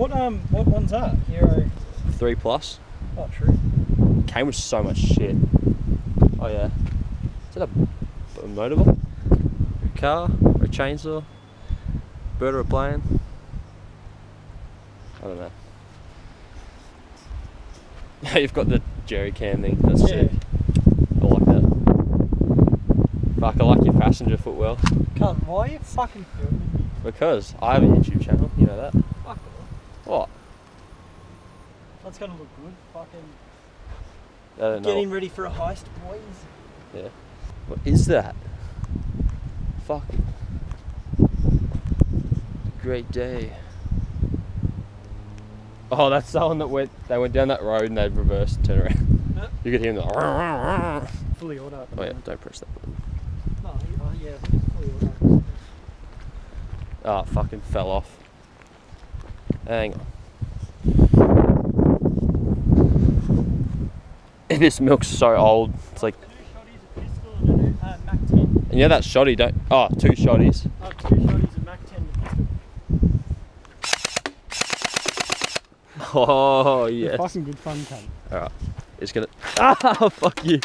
What um what one's that? Hero. Three plus. Oh, true. Came with so much shit. Oh yeah. Is that a, a motorbike? A car? Or a chainsaw? Bird or a plane? I don't know. You've got the jerry can thing. That's Yeah. sick. I like that. Fuck, I like your passenger footwell. Cunt, why are you fucking filming me? Because I have a YouTube channel, you know that. What? That's gonna look good. Fucking I don't getting ready for a heist, boys. Yeah. What is that? Fuck. Great day. Oh, that's someone that went. They went down that road and they reversed, and turned around. Huh? You could hear them. Go, Fully auto. oh yeah, don't press that button. No, oh, yeah, fully auto. Oh, fucking fell off. Hang on. This milk's so old. It's like, Two shotties, a pistol, and a new, uh, and yeah, that shotty don't. Oh, two shotties. I have two shotties, a Mac 10, and a pistol. Oh yes. Fucking good fun, cunt. Alright. It's gonna. Ah, fuck you.